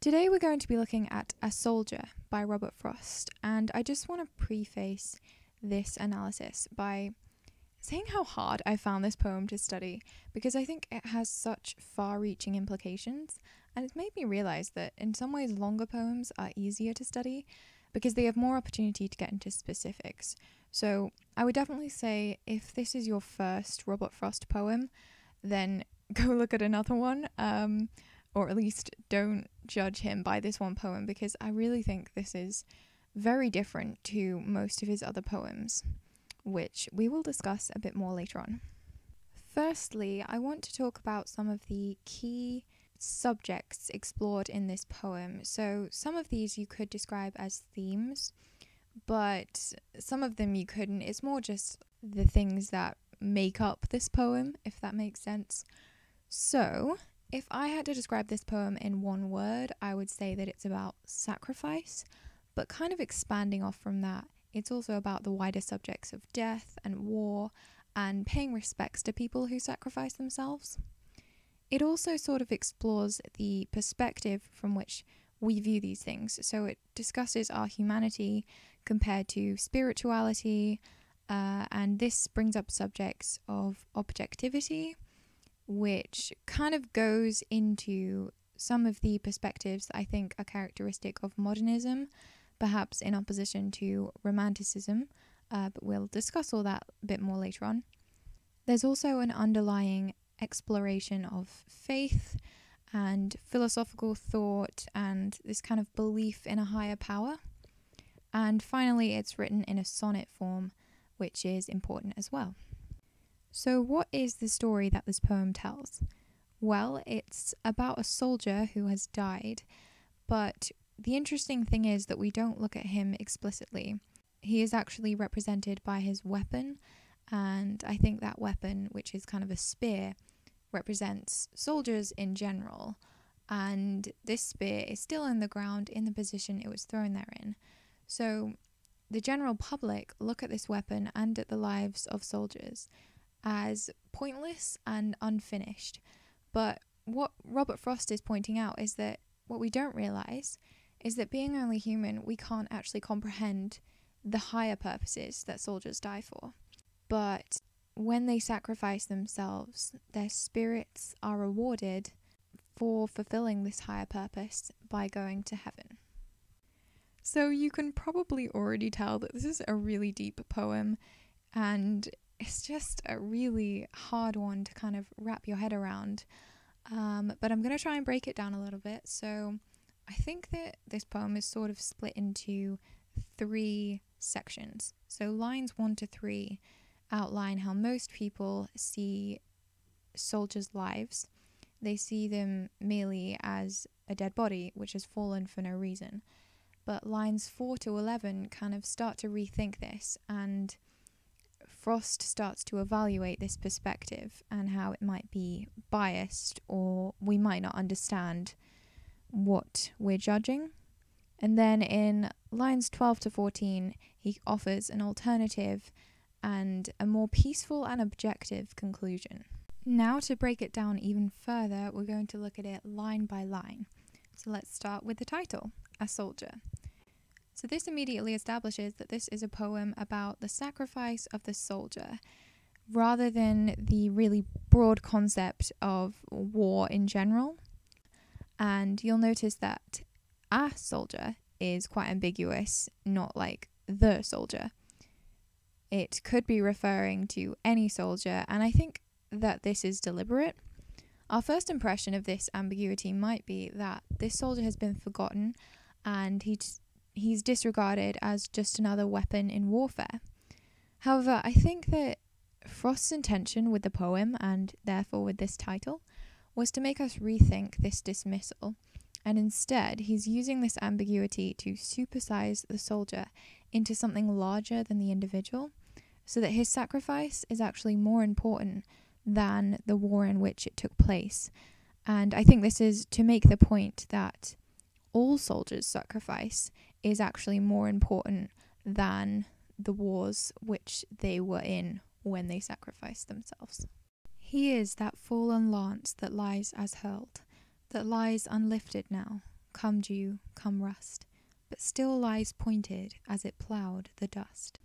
Today we're going to be looking at A Soldier by Robert Frost, and I just want to preface this analysis by saying how hard I found this poem to study because I think it has such far reaching implications, and it's made me realize that in some ways longer poems are easier to study because they have more opportunity to get into specifics. So I would definitely say if this is your first Robert Frost poem, then go look at another one. Um, or at least don't judge him by this one poem because I really think this is very different to most of his other poems, which we will discuss a bit more later on. Firstly, I want to talk about some of the key subjects explored in this poem. So, some of these you could describe as themes, but some of them you couldn't. It's more just the things that make up this poem, if that makes sense. So, if I had to describe this poem in one word, I would say that it's about sacrifice, but kind of expanding off from that, it's also about the wider subjects of death and war and paying respects to people who sacrifice themselves. It also sort of explores the perspective from which we view these things. So it discusses our humanity compared to spirituality, uh, and this brings up subjects of objectivity which kind of goes into some of the perspectives that I think are characteristic of modernism, perhaps in opposition to romanticism, uh, but we'll discuss all that a bit more later on. There's also an underlying exploration of faith and philosophical thought and this kind of belief in a higher power. And finally, it's written in a sonnet form, which is important as well. So, what is the story that this poem tells? Well, it's about a soldier who has died, but the interesting thing is that we don't look at him explicitly. He is actually represented by his weapon, and I think that weapon, which is kind of a spear, represents soldiers in general. And this spear is still in the ground in the position it was thrown there in. So the general public look at this weapon and at the lives of soldiers as pointless and unfinished. But what Robert Frost is pointing out is that what we don't realize is that being only human, we can't actually comprehend the higher purposes that soldiers die for. But when they sacrifice themselves, their spirits are rewarded for fulfilling this higher purpose by going to heaven. So you can probably already tell that this is a really deep poem and it's just a really hard one to kind of wrap your head around. Um, but I'm going to try and break it down a little bit. So I think that this poem is sort of split into three sections. So lines one to three outline how most people see soldiers' lives. They see them merely as a dead body which has fallen for no reason. But lines 4 to 11 kind of start to rethink this and Frost starts to evaluate this perspective and how it might be biased or we might not understand what we're judging. And then in lines 12 to 14, he offers an alternative and a more peaceful and objective conclusion. Now, to break it down even further, we're going to look at it line by line. So let's start with the title A Soldier. So, this immediately establishes that this is a poem about the sacrifice of the soldier rather than the really broad concept of war in general. And you'll notice that a soldier is quite ambiguous, not like the soldier. It could be referring to any soldier, and I think that this is deliberate. Our first impression of this ambiguity might be that this soldier has been forgotten and he's he's disregarded as just another weapon in warfare. However, I think that Frost's intention with the poem, and therefore with this title, was to make us rethink this dismissal, and instead he's using this ambiguity to supersize the soldier into something larger than the individual, so that his sacrifice is actually more important than the war in which it took place. And I think this is to make the point that all soldiers' sacrifice is actually more important than the wars which they were in when they sacrificed themselves. He is that fallen lance that lies as hurled, that lies unlifted now, come dew, come rust, but still lies pointed as it ploughed the dust.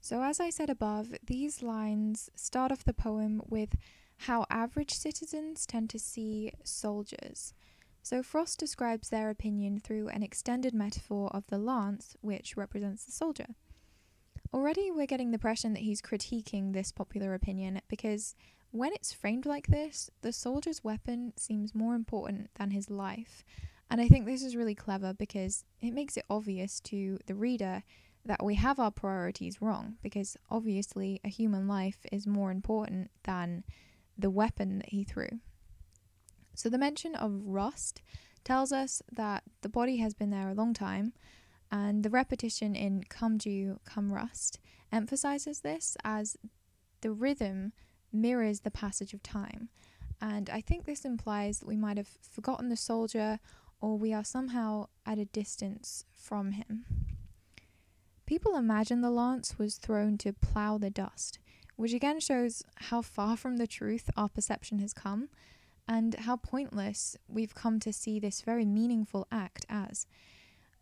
So, as I said above, these lines start off the poem with how average citizens tend to see soldiers. So, Frost describes their opinion through an extended metaphor of the lance, which represents the soldier. Already, we're getting the impression that he's critiquing this popular opinion because when it's framed like this, the soldier's weapon seems more important than his life. And I think this is really clever because it makes it obvious to the reader that we have our priorities wrong because obviously a human life is more important than the weapon that he threw. So the mention of rust tells us that the body has been there a long time, and the repetition in come dew, come rust emphasizes this as the rhythm mirrors the passage of time. And I think this implies that we might have forgotten the soldier or we are somehow at a distance from him. People imagine the lance was thrown to plough the dust, which again shows how far from the truth our perception has come and how pointless we've come to see this very meaningful act as.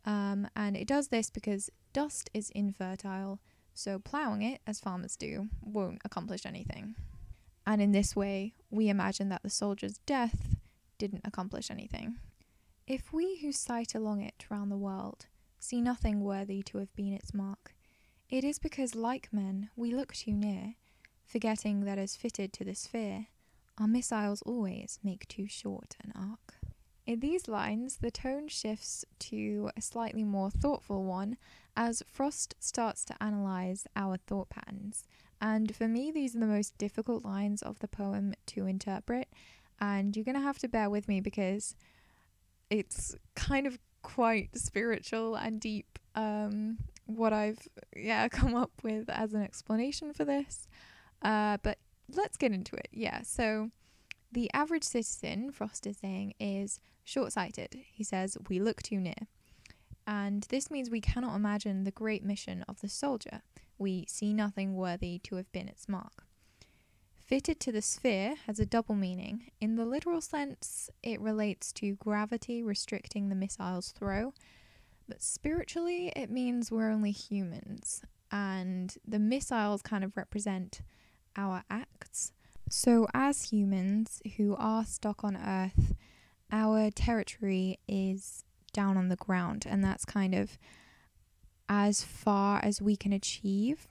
Um, and it does this because dust is infertile, so ploughing it, as farmers do, won't accomplish anything. And in this way, we imagine that the soldier's death didn't accomplish anything. If we who sight along it round the world see nothing worthy to have been its mark. It is because, like men, we look too near, forgetting that as fitted to the sphere, our missiles always make too short an arc. In these lines, the tone shifts to a slightly more thoughtful one as Frost starts to analyse our thought patterns. And for me, these are the most difficult lines of the poem to interpret, and you're going to have to bear with me because it's kind of quite spiritual and deep. Um, what I've yeah come up with as an explanation for this, uh, but let's get into it. Yeah, so the average citizen, Frost is saying, is short-sighted. He says we look too near, and this means we cannot imagine the great mission of the soldier. We see nothing worthy to have been its mark. Fitted to the sphere has a double meaning. In the literal sense, it relates to gravity restricting the missile's throw, but spiritually, it means we're only humans, and the missiles kind of represent our acts. So, as humans who are stuck on Earth, our territory is down on the ground, and that's kind of as far as we can achieve,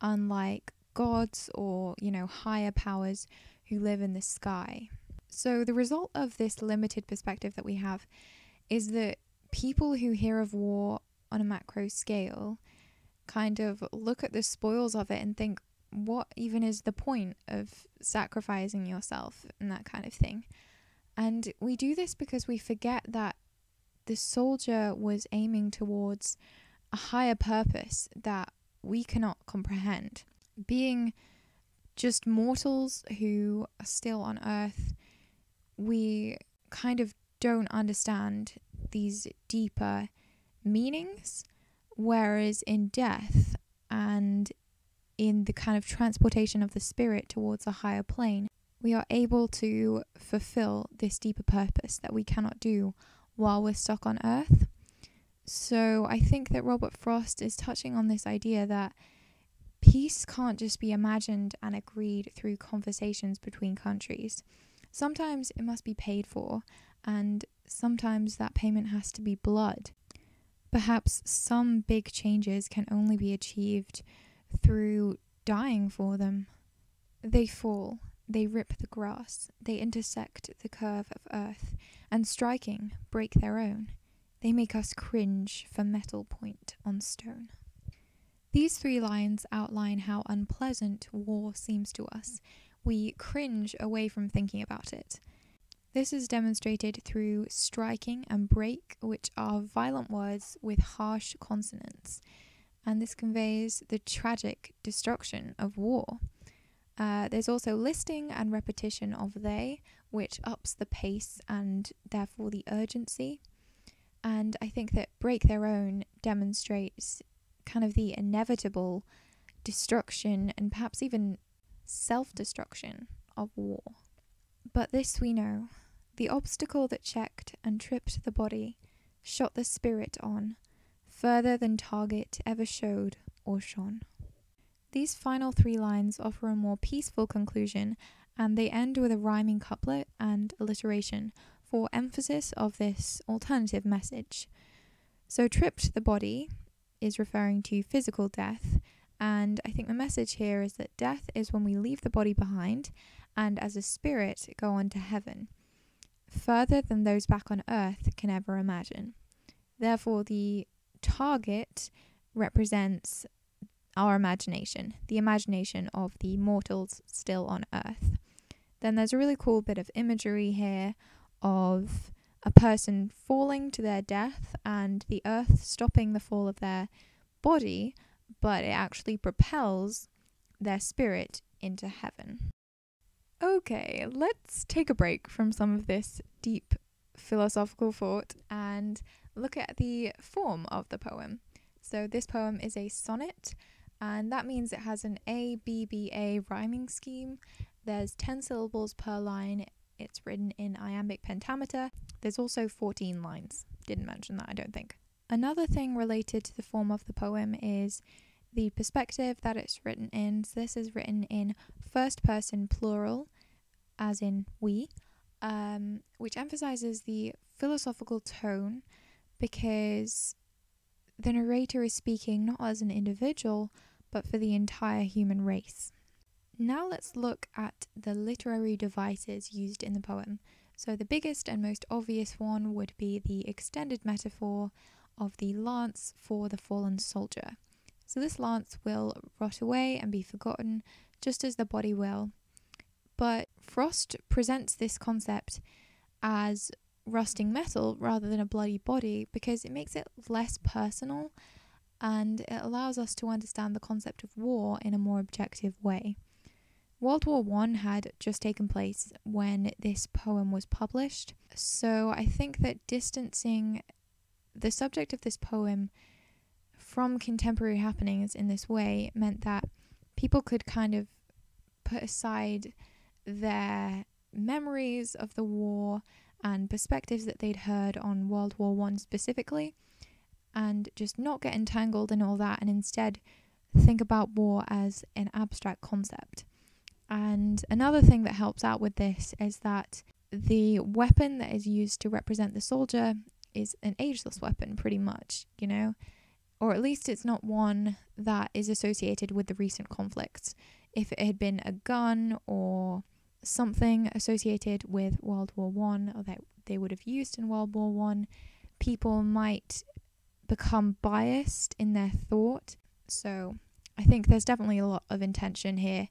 unlike gods or, you know, higher powers who live in the sky. So, the result of this limited perspective that we have is that people who hear of war on a macro scale kind of look at the spoils of it and think, what even is the point of sacrificing yourself and that kind of thing? And we do this because we forget that the soldier was aiming towards a higher purpose that we cannot comprehend being just mortals who are still on Earth, we kind of don't understand these deeper meanings. Whereas in death and in the kind of transportation of the spirit towards a higher plane, we are able to fulfill this deeper purpose that we cannot do while we're stuck on Earth. So I think that Robert Frost is touching on this idea that peace can't just be imagined and agreed through conversations between countries. Sometimes it must be paid for, and sometimes that payment has to be blood. Perhaps some big changes can only be achieved through dying for them. They fall, they rip the grass, they intersect the curve of earth, and striking, break their own. They make us cringe for metal point on stone. These three lines outline how unpleasant war seems to us. We cringe away from thinking about it. This is demonstrated through striking and break, which are violent words with harsh consonants, and this conveys the tragic destruction of war. Uh, there's also listing and repetition of they, which ups the pace and therefore the urgency. And I think that break their own demonstrates kind of the inevitable destruction and perhaps even self destruction of war. But this we know the obstacle that checked and tripped the body shot the spirit on, further than target ever showed or shone. These final three lines offer a more peaceful conclusion, and they end with a rhyming couplet and alliteration for emphasis of this alternative message. So, tripped the body is referring to physical death, and I think the message here is that death is when we leave the body behind and as a spirit go on to heaven, further than those back on earth can ever imagine. Therefore, the target represents our imagination, the imagination of the mortals still on earth. Then there's a really cool bit of imagery here of a person falling to their death and the earth stopping the fall of their body, but it actually propels their spirit into heaven. Okay, let's take a break from some of this deep philosophical thought and look at the form of the poem. So, this poem is a sonnet, and that means it has an A B B A rhyming scheme. There's 10 syllables per line. It's written in iambic pentameter. There's also 14 lines. Didn't mention that, I don't think. Another thing related to the form of the poem is the perspective that it's written in. So, this is written in first person plural, as in we, um, which emphasizes the philosophical tone because the narrator is speaking not as an individual but for the entire human race. Now let's look at the literary devices used in the poem. So, the biggest and most obvious one would be the extended metaphor of the lance for the fallen soldier. So, this lance will rot away and be forgotten, just as the body will. But Frost presents this concept as rusting metal rather than a bloody body because it makes it less personal and it allows us to understand the concept of war in a more objective way. World War One had just taken place when this poem was published, so I think that distancing the subject of this poem from contemporary happenings in this way meant that people could kind of put aside their memories of the war and perspectives that they'd heard on World War One specifically, and just not get entangled in all that, and instead think about war as an abstract concept. And another thing that helps out with this is that the weapon that is used to represent the soldier is an ageless weapon, pretty much, you know? Or at least it's not one that is associated with the recent conflicts. If it had been a gun or something associated with World War One or that they would have used in World War One, people might become biased in their thought. So I think there's definitely a lot of intention here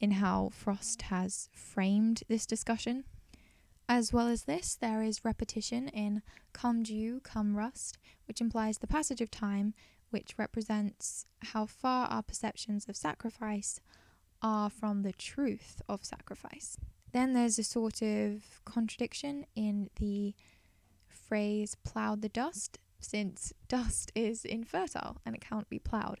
in how Frost has framed this discussion. As well as this, there is repetition in come dew, come rust, which implies the passage of time, which represents how far our perceptions of sacrifice are from the truth of sacrifice. Then there's a sort of contradiction in the phrase ploughed the dust, since dust is infertile and it can't be ploughed.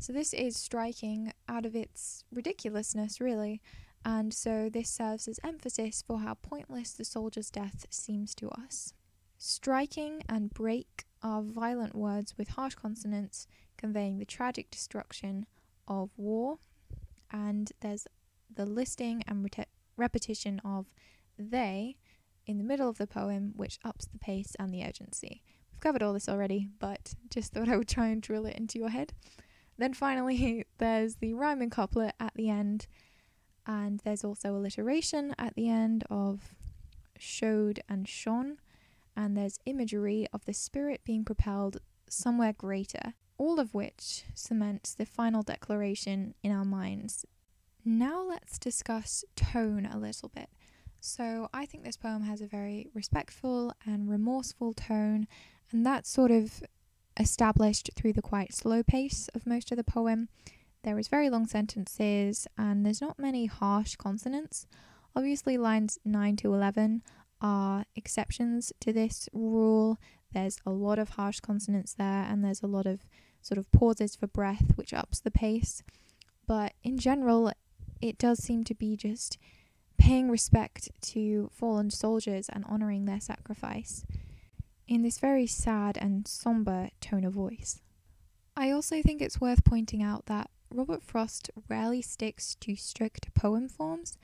So this is striking out of its ridiculousness, really, and so this serves as emphasis for how pointless the soldier's death seems to us. Striking and break are violent words with harsh consonants conveying the tragic destruction of war and there's the listing and repetition of they in the middle of the poem, which ups the pace and the urgency. We've covered all this already, but just thought I would try and drill it into your head. Then finally, there's the rhyming couplet at the end, and there's also alliteration at the end of showed and shone, and there's imagery of the spirit being propelled somewhere greater all of which cements the final declaration in our minds. Now let's discuss tone a little bit. So, I think this poem has a very respectful and remorseful tone, and that's sort of established through the quite slow pace of most of the poem. There is very long sentences, and there's not many harsh consonants. Obviously, lines 9 to 11 are exceptions to this rule. There's a lot of harsh consonants there, and there's a lot of sort of pauses for breath, which ups the pace. But in general, it does seem to be just paying respect to fallen soldiers and honouring their sacrifice. in this very sad and somber tone of voice. I also think it's worth pointing out that Robert Frost rarely sticks to strict poem forms,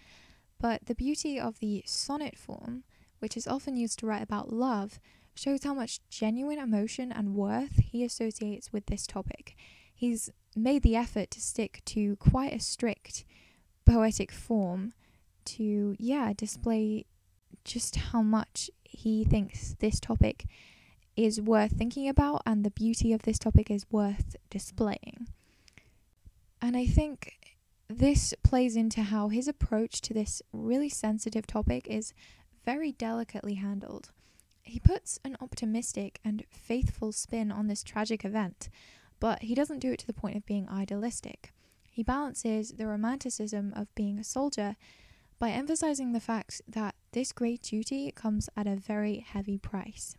but the beauty of the sonnet form, which is often used to write about love, shows how much genuine emotion and worth he associates with this topic. He's made the effort to stick to quite a strict poetic form to, yeah, display just how much he thinks this topic is worth thinking about and the beauty of this topic is worth displaying. And I think this plays into how his approach to this really sensitive topic is very delicately handled. He puts an optimistic and faithful spin on this tragic event, but he doesn't do it to the point of being idealistic. He balances the romanticism of being a soldier by emphasizing the fact that this great duty comes at a very heavy price.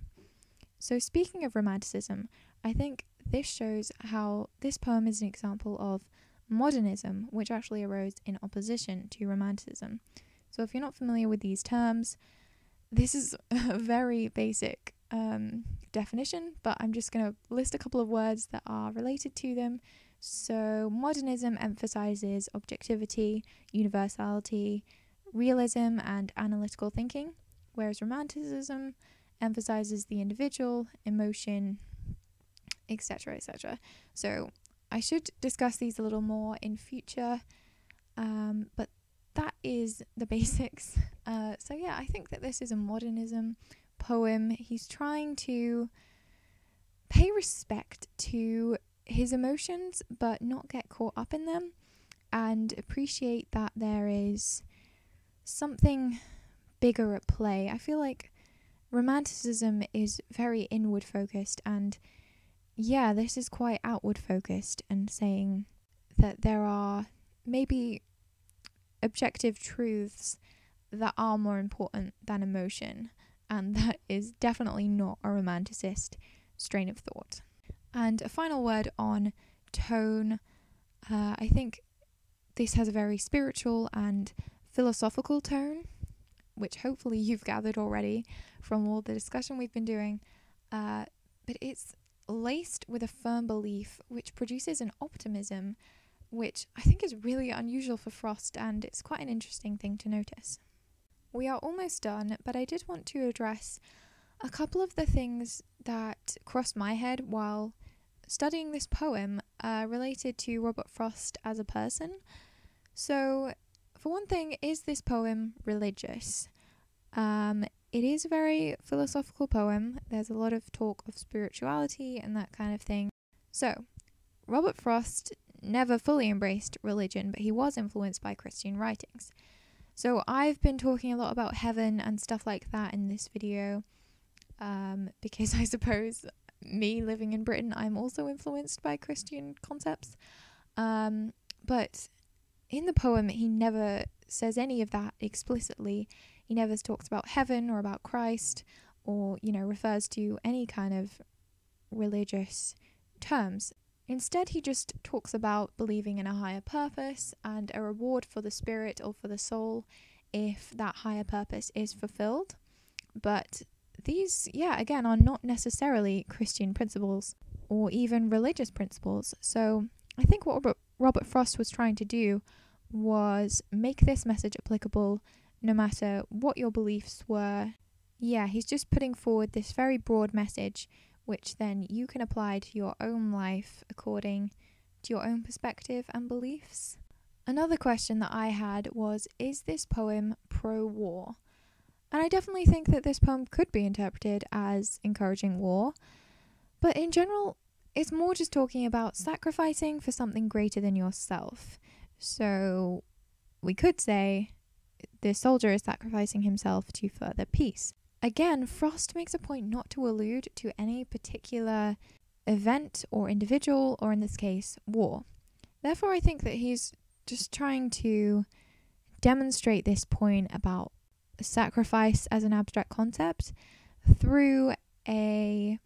So, speaking of romanticism, I think this shows how this poem is an example of modernism, which actually arose in opposition to romanticism. So, if you're not familiar with these terms, this is a very basic um, definition, but I'm just going to list a couple of words that are related to them. So, modernism emphasizes objectivity, universality, realism, and analytical thinking, whereas romanticism emphasizes the individual, emotion, etc., etc. So, I should discuss these a little more in future, um, but that is the basics. Uh, so, yeah, I think that this is a modernism poem. He's trying to pay respect to his emotions, but not get caught up in them, and appreciate that there is something bigger at play. I feel like romanticism is very inward focused, and yeah, this is quite outward focused and saying that there are maybe objective truths that are more important than emotion, and that is definitely not a romanticist strain of thought. And a final word on tone. Uh, I think this has a very spiritual and philosophical tone, which hopefully you've gathered already from all the discussion we've been doing. Uh, but it's laced with a firm belief, which produces an optimism, which I think is really unusual for Frost, and it's quite an interesting thing to notice. We are almost done, but I did want to address a couple of the things that crossed my head while studying this poem uh, related to Robert Frost as a person. So, for one thing, is this poem religious? Um, it is a very philosophical poem. There's a lot of talk of spirituality and that kind of thing. So, Robert Frost never fully embraced religion, but he was influenced by Christian writings. So, I've been talking a lot about heaven and stuff like that in this video um, because I suppose me living in Britain, I'm also influenced by Christian concepts. Um, but in the poem, he never says any of that explicitly. He never talks about heaven or about Christ or, you know, refers to any kind of religious terms. Instead, he just talks about believing in a higher purpose and a reward for the spirit or for the soul if that higher purpose is fulfilled. But these, yeah, again, are not necessarily Christian principles or even religious principles. So I think what Robert, Frost was trying to do was make this message applicable no matter what your beliefs were. Yeah, he's just putting forward this very broad message, which then you can apply to your own life according to your own perspective and beliefs. Another question that I had was Is this poem pro war? And I definitely think that this poem could be interpreted as encouraging war, but in general, it's more just talking about sacrificing for something greater than yourself. So we could say the soldier is sacrificing himself to further peace. Again, Frost makes a point not to allude to any particular event or individual, or in this case, war. Therefore, I think that he's just trying to demonstrate this point about sacrifice as an abstract concept through a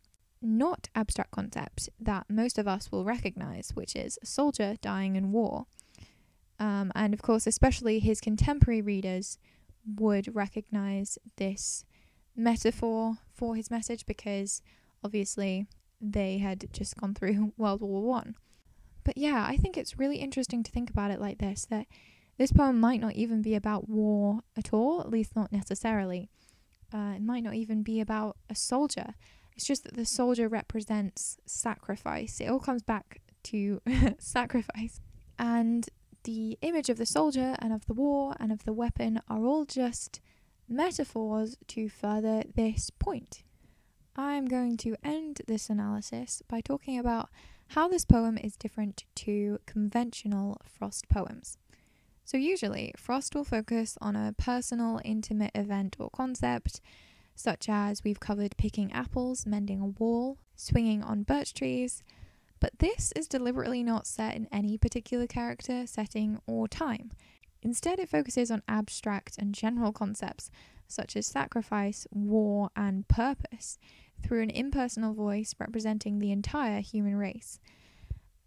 not abstract concept that most of us will recognize, which is a soldier dying in war. Um, and of course, especially his contemporary readers would recognize this metaphor for his message because obviously they had just gone through World War One. But yeah, I think it's really interesting to think about it like this that this poem might not even be about war at all, at least not necessarily. Uh, it might not even be about a soldier. It's just that the soldier represents sacrifice. It all comes back to sacrifice. And the image of the soldier and of the war and of the weapon are all just metaphors to further this point. I'm going to end this analysis by talking about how this poem is different to conventional Frost poems. So, usually, Frost will focus on a personal, intimate event or concept, such as we've covered picking apples, mending a wall, swinging on birch trees, but this is deliberately not set in any particular character, setting, or time. Instead, it focuses on abstract and general concepts such as sacrifice, war, and purpose through an impersonal voice representing the entire human race.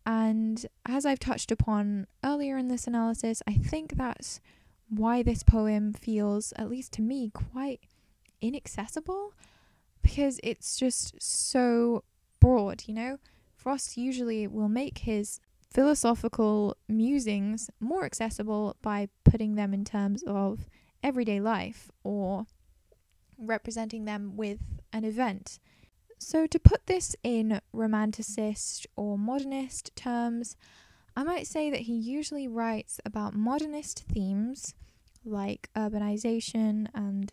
And as I've touched upon earlier in this analysis, I think that's why this poem feels, at least to me, quite inaccessible because it's just so broad, you know? Frost usually will make his philosophical musings more accessible by putting them in terms of everyday life or representing them with an event. So, to put this in romanticist or modernist terms, I might say that he usually writes about modernist themes like urbanization and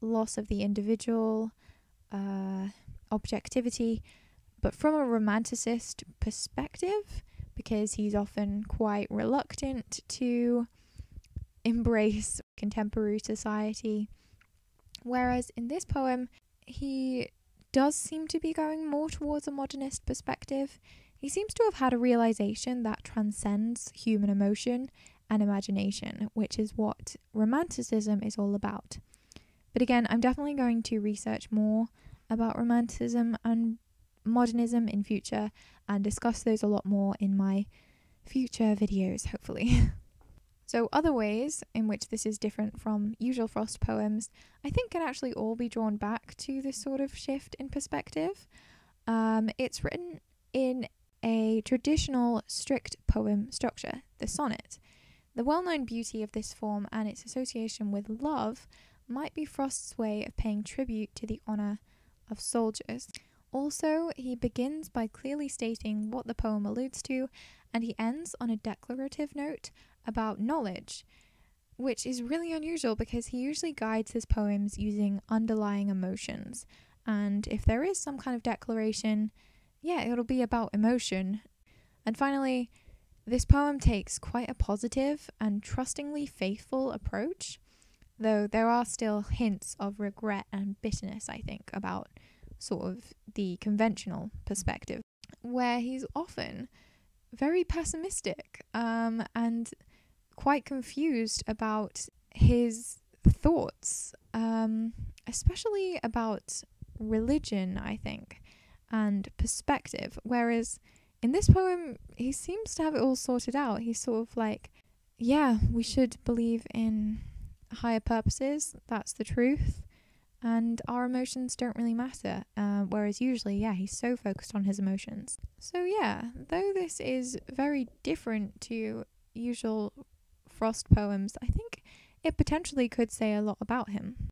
loss of the individual, uh, objectivity, but from a romanticist perspective, because he's often quite reluctant to embrace contemporary society. Whereas in this poem, he does seem to be going more towards a modernist perspective. He seems to have had a realization that transcends human emotion and imagination, which is what romanticism is all about. But again, I'm definitely going to research more about romanticism and modernism in future and discuss those a lot more in my future videos, hopefully. so, other ways in which this is different from usual Frost poems, I think can actually all be drawn back to this sort of shift in perspective. Um, it's written in a traditional strict poem structure, the sonnet. The well known beauty of this form and its association with love might be Frost's way of paying tribute to the honour of soldiers. Also, he begins by clearly stating what the poem alludes to, and he ends on a declarative note about knowledge, which is really unusual because he usually guides his poems using underlying emotions. And if there is some kind of declaration, yeah, it'll be about emotion. And finally, this poem takes quite a positive and trustingly faithful approach, though there are still hints of regret and bitterness, I think, about sort of the conventional perspective, where he's often very pessimistic um, and quite confused about his thoughts, um, especially about religion, I think, and perspective. Whereas in this poem, he seems to have it all sorted out. He's sort of like, yeah, we should believe in higher purposes, that's the truth and our emotions don't really matter. Uh, whereas usually, yeah, he's so focused on his emotions. So, yeah, though this is very different to usual Frost poems, I think it potentially could say a lot about him.